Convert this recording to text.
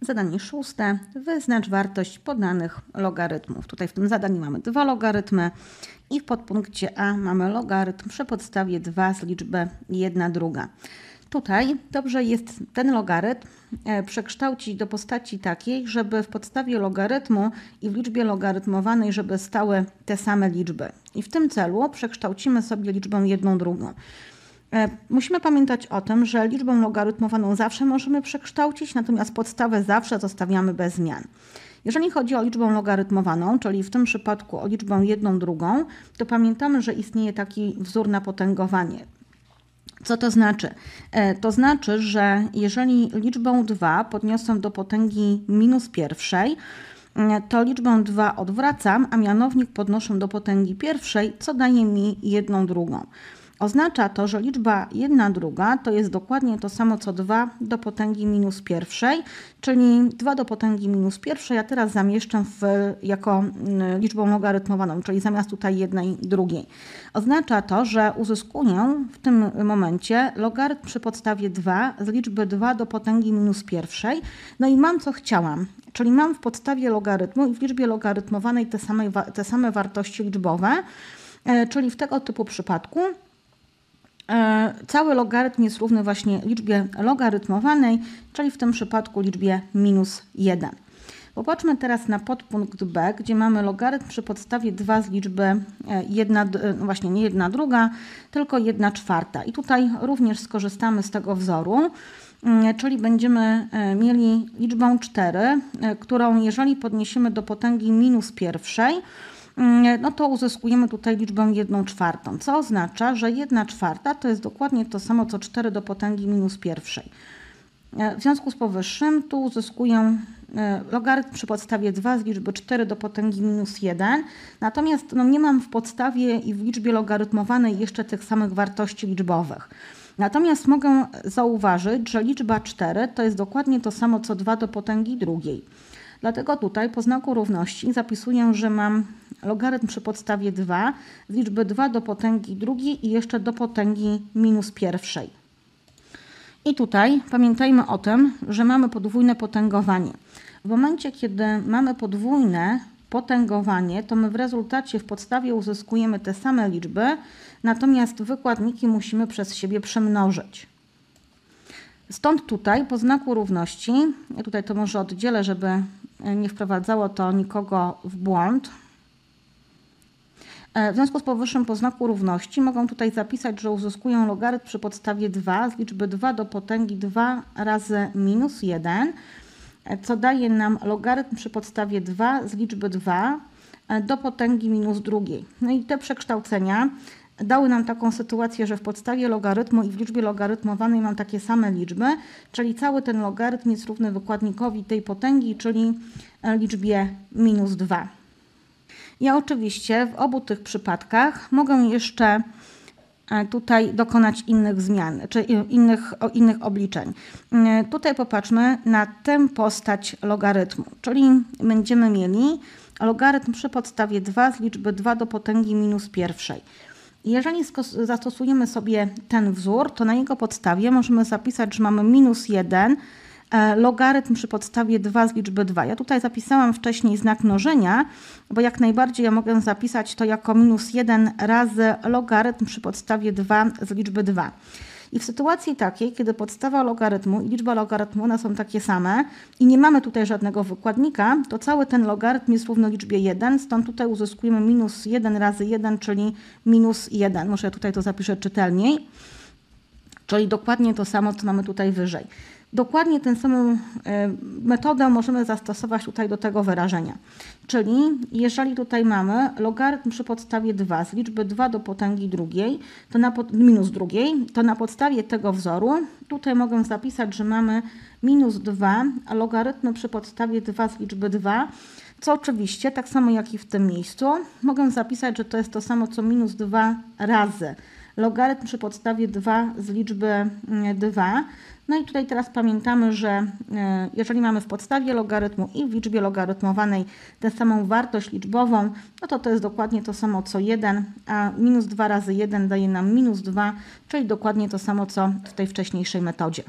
Zadanie szóste. Wyznacz wartość podanych logarytmów. Tutaj w tym zadaniu mamy dwa logarytmy i w podpunkcie A mamy logarytm przy podstawie 2 z liczby 1 druga. Tutaj dobrze jest ten logarytm e, przekształcić do postaci takiej, żeby w podstawie logarytmu i w liczbie logarytmowanej, żeby stały te same liczby. I w tym celu przekształcimy sobie liczbę jedną drugą. E, musimy pamiętać o tym, że liczbę logarytmowaną zawsze możemy przekształcić, natomiast podstawę zawsze zostawiamy bez zmian. Jeżeli chodzi o liczbę logarytmowaną, czyli w tym przypadku o liczbę jedną drugą, to pamiętamy, że istnieje taki wzór na potęgowanie. Co to znaczy? E, to znaczy, że jeżeli liczbę 2 podniosę do potęgi minus pierwszej, e, to liczbę 2 odwracam, a mianownik podnoszę do potęgi pierwszej, co daje mi jedną drugą. Oznacza to, że liczba 1 druga to jest dokładnie to samo co 2 do potęgi minus pierwszej, czyli 2 do potęgi minus pierwszej, a teraz zamieszczę w, jako mm, liczbą logarytmowaną, czyli zamiast tutaj jednej drugiej. Oznacza to, że uzyskuję w tym momencie logarytm przy podstawie 2 z liczby 2 do potęgi minus pierwszej, no i mam co chciałam, czyli mam w podstawie logarytmu i w liczbie logarytmowanej te same, te same wartości liczbowe, e, czyli w tego typu przypadku cały logarytm jest równy właśnie liczbie logarytmowanej, czyli w tym przypadku liczbie minus 1. Popatrzmy teraz na podpunkt B, gdzie mamy logarytm przy podstawie 2 z liczby 1, e, e, no właśnie nie 1 druga, tylko 1 czwarta. I tutaj również skorzystamy z tego wzoru, mm, czyli będziemy mieli liczbę 4, którą jeżeli podniesiemy do potęgi minus pierwszej, no to uzyskujemy tutaj liczbę 1 czwartą, co oznacza, że 1 czwarta to jest dokładnie to samo co 4 do potęgi minus pierwszej. E, w związku z powyższym tu uzyskuję e, logarytm przy podstawie 2 z liczby 4 do potęgi minus 1, natomiast no, nie mam w podstawie i w liczbie logarytmowanej jeszcze tych samych wartości liczbowych. Natomiast mogę zauważyć, że liczba 4 to jest dokładnie to samo co 2 do potęgi drugiej. Dlatego tutaj po znaku równości zapisuję, że mam logarytm przy podstawie 2 z liczby 2 do potęgi drugiej i jeszcze do potęgi minus pierwszej. I tutaj pamiętajmy o tym, że mamy podwójne potęgowanie. W momencie, kiedy mamy podwójne potęgowanie, to my w rezultacie w podstawie uzyskujemy te same liczby, natomiast wykładniki musimy przez siebie przemnożyć. Stąd tutaj po znaku równości, ja tutaj to może oddzielę, żeby nie wprowadzało to nikogo w błąd. E, w związku z powyższym po znaku równości mogą tutaj zapisać, że uzyskują logarytm przy podstawie 2 z liczby 2 do potęgi 2 razy minus 1, e, co daje nam logarytm przy podstawie 2 z liczby 2 e, do potęgi minus drugiej. No i te przekształcenia dały nam taką sytuację, że w podstawie logarytmu i w liczbie logarytmowanej mam takie same liczby, czyli cały ten logarytm jest równy wykładnikowi tej potęgi, czyli liczbie minus 2. Ja oczywiście w obu tych przypadkach mogę jeszcze e, tutaj dokonać innych zmian, czy innych, innych obliczeń. E, tutaj popatrzmy na tę postać logarytmu, czyli będziemy mieli logarytm przy podstawie 2 z liczby 2 do potęgi minus pierwszej. Jeżeli zastosujemy sobie ten wzór, to na jego podstawie możemy zapisać, że mamy minus 1 e, logarytm przy podstawie 2 z liczby 2. Ja tutaj zapisałam wcześniej znak mnożenia, bo jak najbardziej ja mogę zapisać to jako minus 1 razy logarytm przy podstawie 2 z liczby 2. I w sytuacji takiej, kiedy podstawa logarytmu i liczba logarytmu one są takie same i nie mamy tutaj żadnego wykładnika, to cały ten logarytm jest równy liczbie 1, stąd tutaj uzyskujemy minus 1 razy 1, czyli minus 1. Może ja tutaj to zapiszę czytelniej. Czyli dokładnie to samo, co mamy tutaj wyżej. Dokładnie tę samą e, metodę możemy zastosować tutaj do tego wyrażenia. Czyli jeżeli tutaj mamy logarytm przy podstawie 2 z liczby 2 do potęgi drugiej, to na minus drugiej, to na podstawie tego wzoru tutaj mogę zapisać, że mamy minus 2, a logarytmy przy podstawie 2 z liczby 2, co oczywiście, tak samo jak i w tym miejscu, mogę zapisać, że to jest to samo co minus 2 razy logarytm przy podstawie 2 z liczby mm, 2. No i tutaj teraz pamiętamy, że e, jeżeli mamy w podstawie logarytmu i w liczbie logarytmowanej tę samą wartość liczbową, no to to jest dokładnie to samo co 1, a minus 2 razy 1 daje nam minus 2, czyli dokładnie to samo co w tej wcześniejszej metodzie.